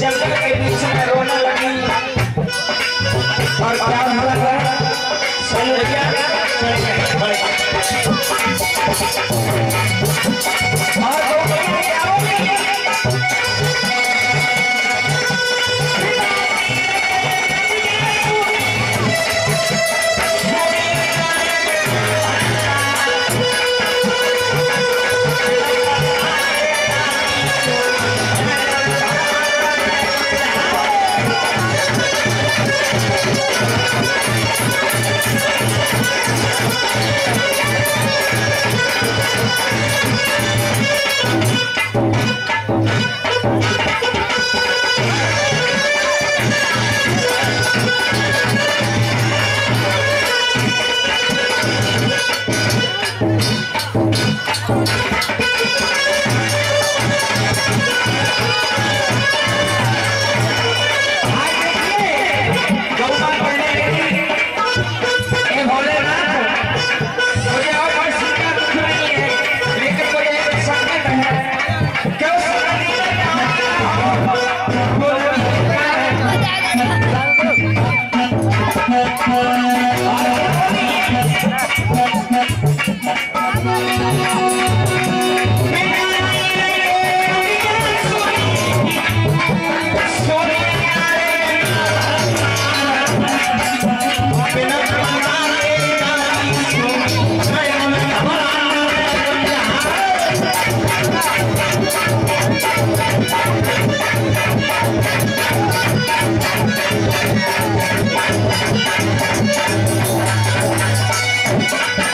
जंगल के बीच में रोने लगी और क्या हुआ है सैया चढ़ गए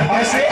I see.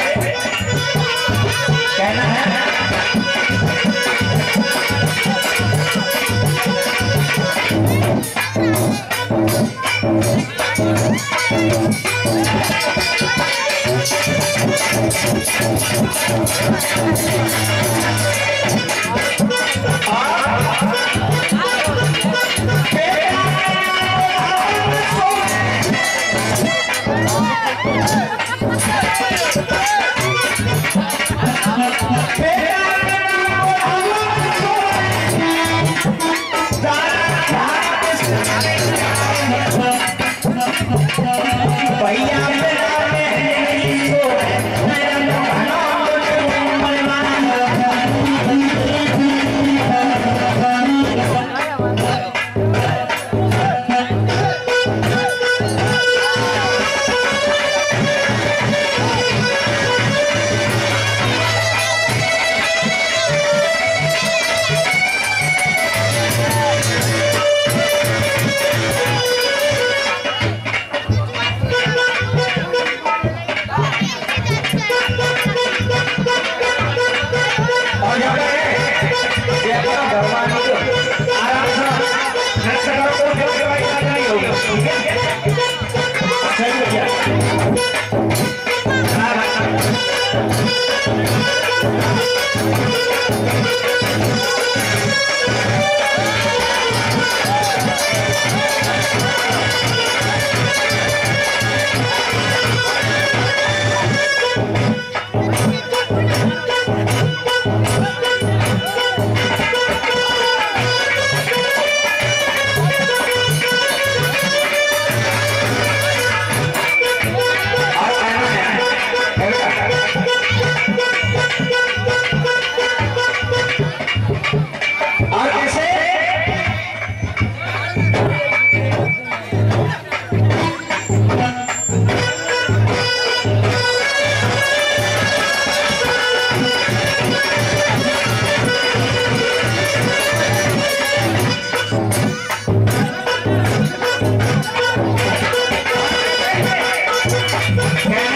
Yeah.